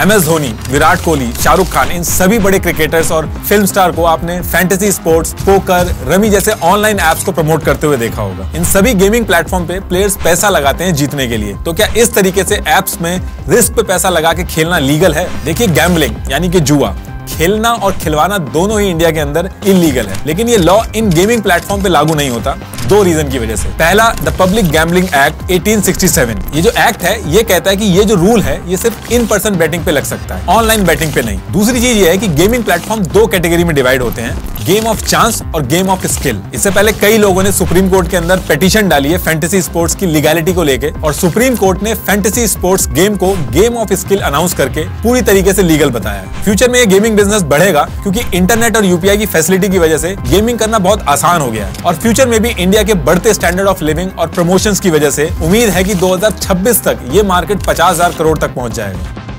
M S Dhoni Virat Kohli, Shahrukh Khan, इन सभी बड़े क्रिकेटर्स और फ़िल्म स्टार को आपने फैंटेसी स्पोर्ट्स पोकर रमी जैसे ऑनलाइन एप्स को प्रमोट करते हुए देखा होगा। इन सभी गेमिंग प्लेटफॉर्म पे प्लेयर्स पैसा लगाते हैं जीतने के लिए। तो क्या इस तरीके से एप्स में रिस्क पे पैसा लगा के खेलना लीगल है? देखिए गैम्बलिंग यानी कि जुआ। खेलना और खिलवाना दोनों ही इंडिया के अंदर इलीगल है। लेकिन ये लॉ इन गेमिंग प्लेटफॉर्म पे लागू नहीं होता। दो रीजन की वजह से। पहला द पब्लिक गैम्बलिंग एक्ट 1867 ये जो एक्ट है, ये कहता है कि ये जो रूल है, ये सिर्फ़ इन पर्सन बैटिंग पे लग सकता है ऑनलाइन बैटिंग पे नहीं। दूसरी चीज़ ये है कि गेमिंग प्लेटफॉर्म दो कैटेगरी में डिवाइड होते हैं गेम ऑफ़ चांस और गेम ऑफ़ स्किल इससे पहले कई लोगों ने सुप्रीम कोर्ट के अंदर पिटीशन डाली है फैंटेसी स्पोर्ट्स की लीगैलिटी को लेके, और सुप्रीम कोर्ट ने फैंटेसी स्पोर्ट्स गेम को गेम ऑफ़ स्किल अनाउंस करके पूरी तरीके से लीगल बताया है। फ्यूचर में ये गेमिंग बिज़नेस बढ़ेगा, क्योंकि इंटरनेट और यूपीआई की फैसिलिटी की वजह से गेमिंग करना बहुत आसान हो गया है, और फ्यूचर में भी इंडिया के बढ़ते स्टैंडर्ड ऑफ़ लिविंग और प्रमोशंस की वजह से उम्मीद है कि 2026 तक ये मार्केट 50,000 करोड़ तक पहुँच जाएगा।